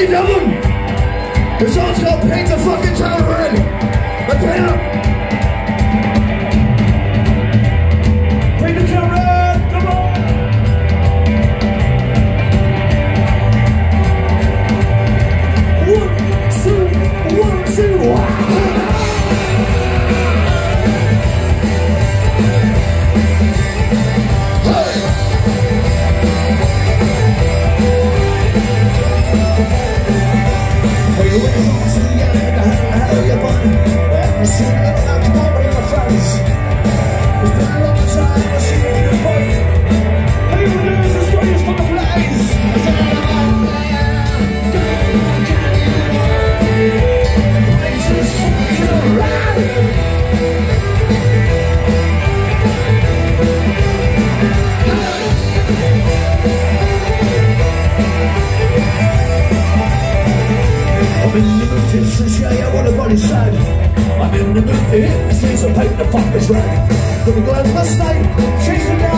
fucking Dublin. The song's called Paint the fucking town red. Let's paint up. Paint the town red. Come on. One, two, one, two. Wow. Have your fun. And you see me like come on with my friends. I'm in the mood to see I want a body side. I'm in the mood to hit the streets and paint the fuckers red. Gonna go out last night, chase them down